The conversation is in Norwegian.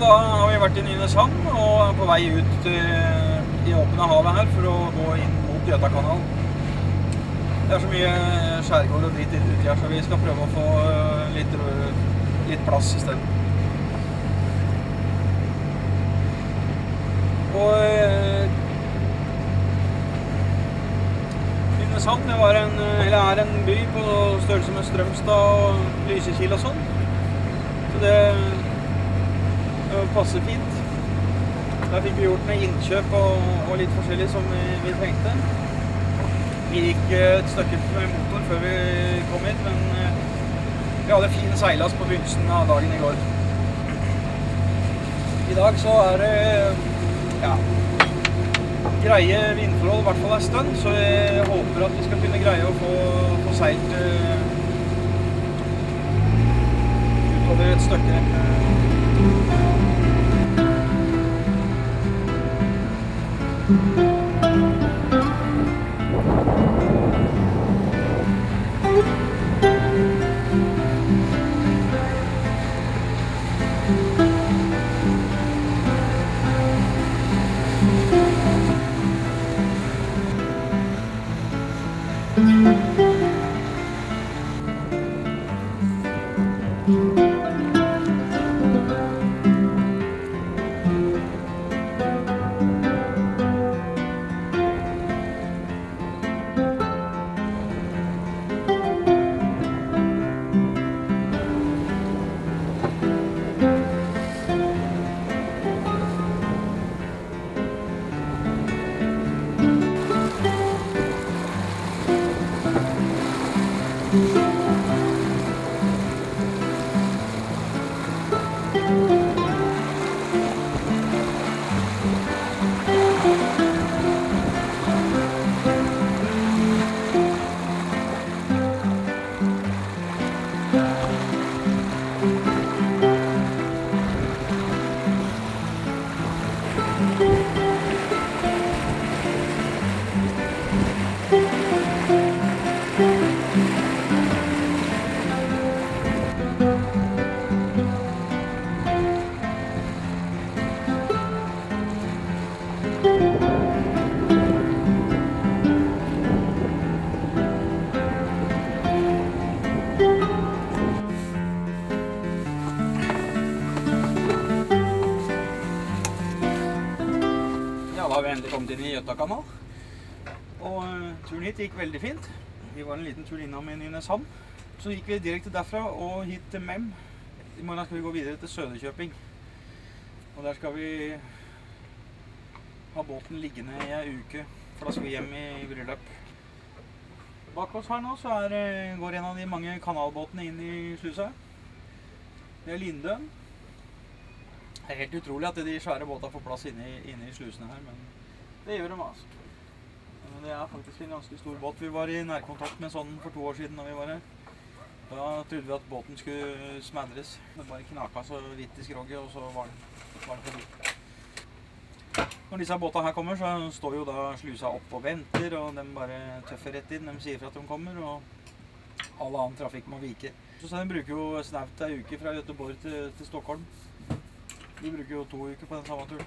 da har vi vært i Nynäshamn og er på vei ut i åpne havet her for å gå inn mot Gjøtakanalen. Det er så mye skjærgård og dritt uti her, så vi skal prøve å få eh, litt, litt plass i stedet. Og eh, eller er en by på størrelse med Strømstad og Lysekil og sånn. Så det passer fint. Der fikk vi gjort med innkjøp og, og litt forskjellig som vi, vi trengte. Vi gikk øh, et stykke med motor før vi kom hit, men øh, vi hadde fin seilas på begynnelsen av dagen i går. I dag så er det ja, greie vindforhold, i hvert fall en stund, så jeg håper at vi skal kunne greie å få, få seilt utover et stykke. Ja, da har vi endelig kommet inn i Gjøtakanal. Og eh, turen hit gikk veldig fint. Vi var en liten tur innom i Nynäshamn. Så gikk vi direkte derfra og hit til Mem. I morgen skal vi gå videre til Søderkjøping. Og der skal vi ha båten liggende i ei uke, for da skal vi hjem i bryllup. Bak oss her nå så er, eh, går en av de mange kanalbåtene inn i slusa. Det er Lindøen. Det er helt utrolig at de svære båtene får plass inne i, i slusene her, men det gjør de altså. Men Det er faktisk en ganske stor båt. Vi var i nærkontakt med sånn for to år siden da vi var her. Da trodde vi at båten skulle smadres. Det bare knaka så vidt i skroget, og så var den, var den forbi. Når disse båtene her kommer, så står jo da slusa opp og venter, og de bare tøffer rett inn. De sier fra at de kommer, og all annen trafikk må vike. Så de bruker jo snaut ei uke fra Göteborg til, til Stockholm. Vi bruker jo to uker på den samme turen.